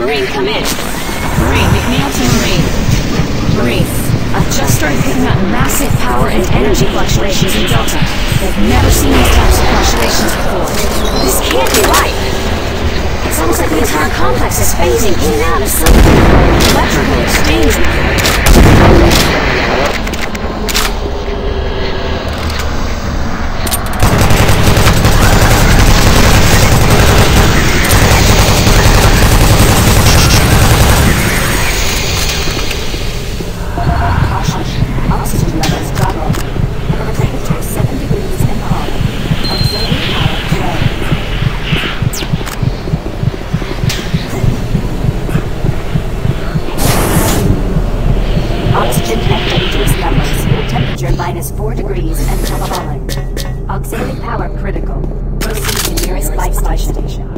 Marine, come in. Marine, McNeil to Marine. Marine, I've just started picking up massive power and energy fluctuations in Delta. I've never seen these types of fluctuations before. This can't be right. It's almost like the entire complex is phasing in and out of some minus 4 degrees and falling. Auxiliary power critical. Proceed to nearest life station.